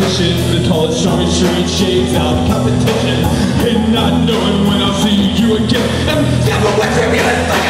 disposition. The tallest, strongest, straight shades out competition. And not knowing when I'll see you again. I'm never with you,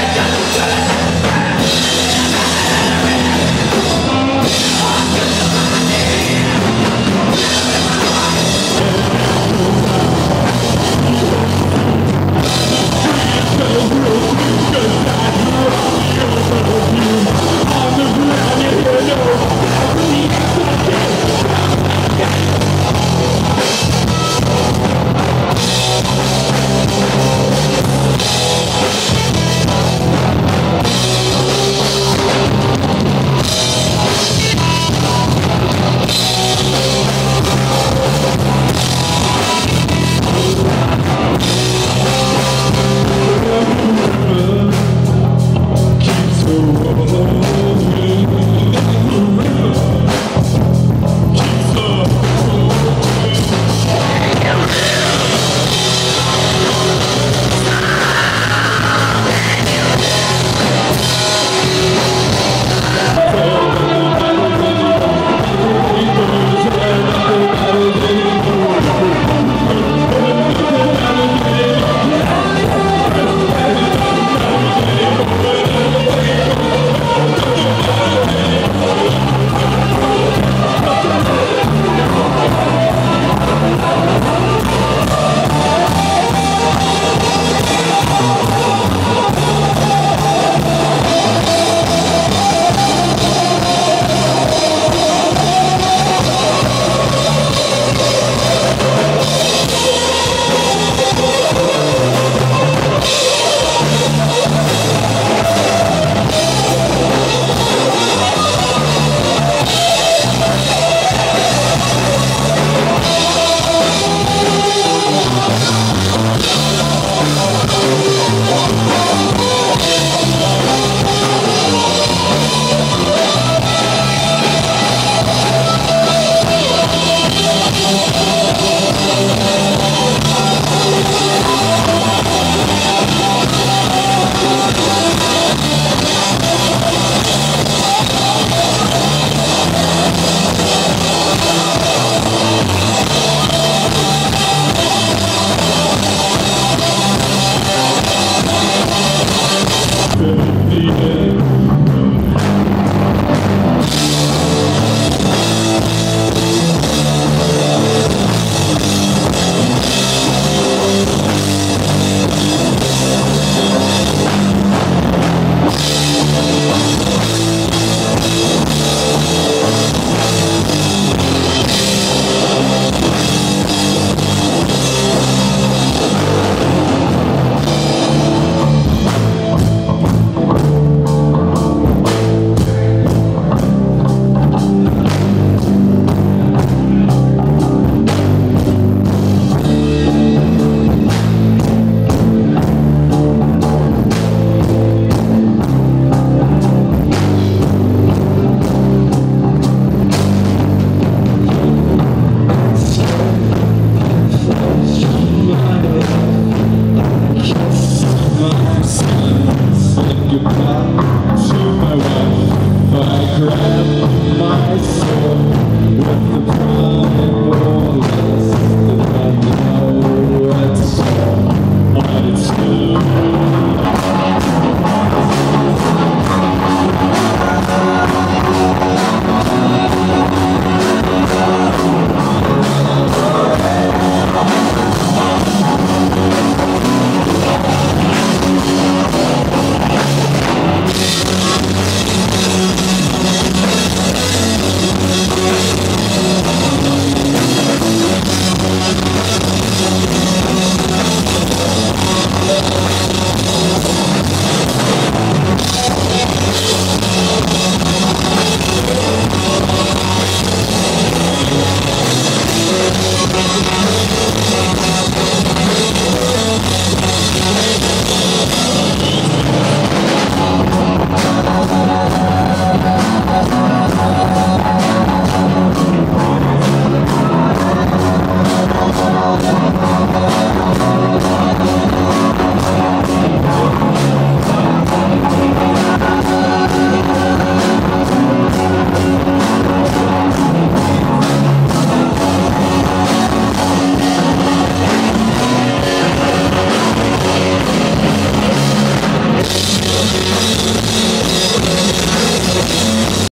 my soul with the